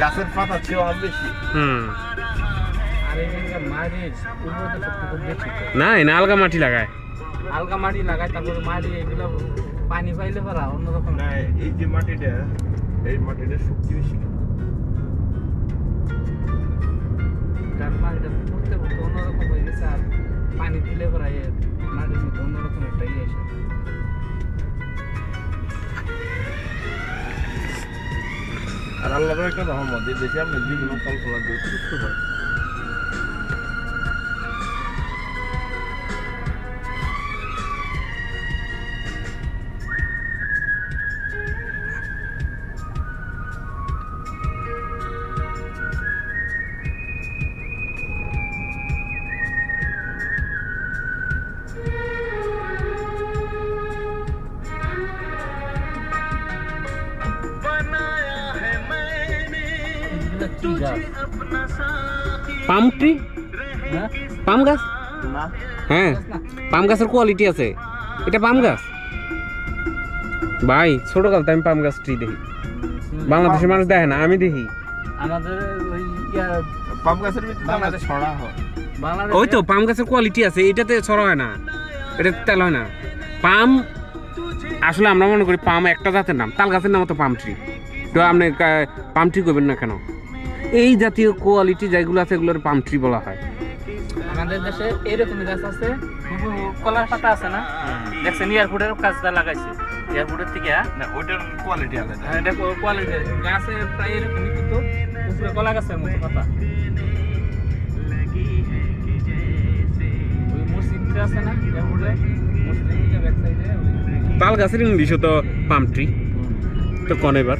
গাছের পাতা চেয়েও আম বেশি। হুম। আর বেশি। তো। না এনে আলগা মাটি লাগায়। হালকা মাটি লাগায় তারপরে মাটি এগুলো পানি পাইলে পারা অন্যরকম না এই যে মাটিটা এই মাটিটা শক্তি বেশি। কারণ মাটিটা পড়তে পড়তে অন্যরকম হয়ে গেছে আর পানি দিলে পরা মাটির মধ্যে অন্যরকম একটা ইয়ে এসে রহমত এই দেশে আমরা যেগুলো ফল ফলা দিই সুস্থ হয় কি গাছ পাম ট্রি? পাম গাছ? হ্যাঁ। পাম গাছের কোয়ালিটি আছে। এটা পাম গাছ? ভাই ছোটকালতে আমি পাম গাছ ট্রি দেখি। বাংলাদেশের মানুষ দেখে না আমি দেখি। আমাদের ওই পাম গাছের ভিতরে ছড়া হয়। ওই তো পাম গাছের কোয়ালিটি আছে এটাতে ছড়া হয় না। এটা তেল হয় না। পাম আসলে আমরা মনে করি পাম একটা জাতের নাম তাল গাছের নাম তো পাম ট্রি। তো আপনি পাম ট্রি করবেন না কেন? এই জাতীয় কোয়ালিটি যেগুলো আছে এগুলোর পাম ট্রি বলা হয়। আমাদের দেশে এরকম গাছ আছে কলার পাতা আছে না? দেখছেন এয়ারপোর্টের কাজটা লাগাইছে। এয়ারপোর্টের থেকে না ওইটার কোয়ালিটি আলাদা। হ্যাঁ, এটা কোয়ালিটি গাছে প্রায় এরকমই কিন্তু উপরে কলা গাছের মতো পাতা। ওই মসজিদটা আছে না এয়ারপোর্টে? মসজিদের ব্যাক সাইডে তাল গাছের ইংলিশও তো পাম ট্রি তো কোন এবার?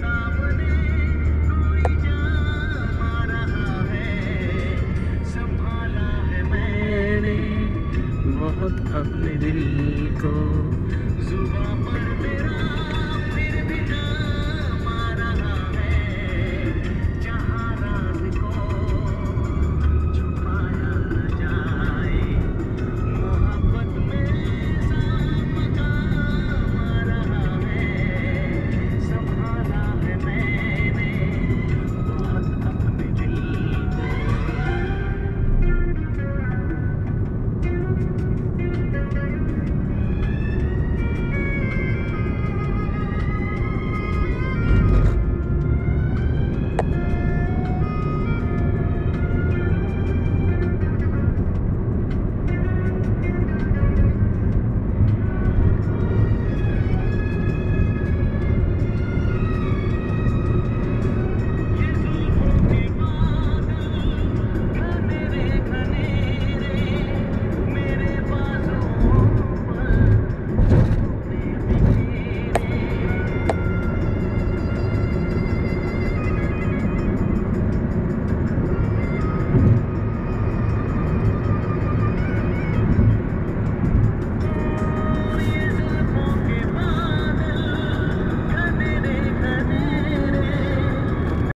खुद अपने दिल को। जुबा पर तेरा